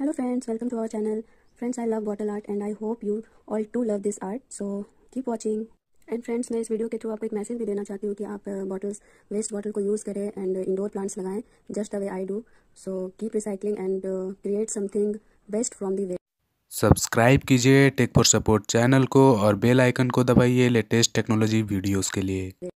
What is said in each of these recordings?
Hello friends, welcome to our channel. Friends, I love bottle art and I hope you all too love this art. So keep watching. And friends मैं इस video के through आपको एक message भी देना चाहती हूँ कि आप बॉटल्स वेस्ट बॉटल को यूज़ करें एंड इंडोर प्लांट्स लगाएँ just the way I do so keep recycling and create something best from the way subscribe कीजिए टेक फॉर सपोर्ट चैनल को और बेल आइकन को दबाइए लेटेस्ट टेक्नोलॉजी वीडियोस के लिए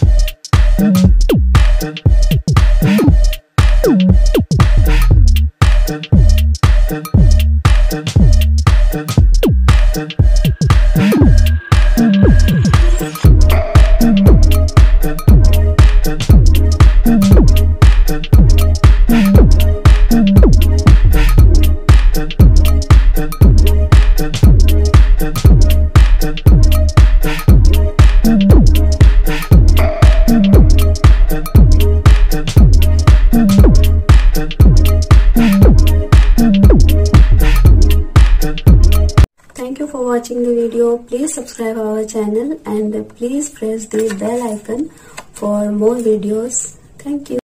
Thank you watching the video. Please subscribe our channel and please press the bell icon for more videos. Thank you.